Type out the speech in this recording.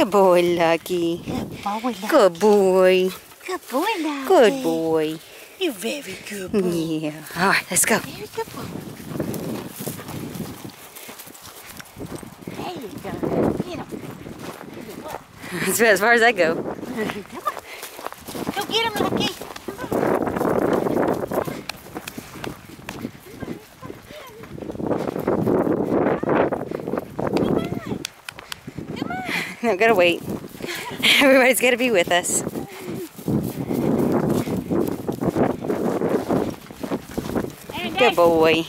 Good boy, Lucky. Good boy, Lucky. Good boy. Good boy, Lucky. Good boy. You're very good boy. Yeah. All right, let's go. Very good boy. There you go. Get him. As far as I go. Come on. Go get him, Lucky. No, gotta wait. Everybody's gotta be with us. Good boy.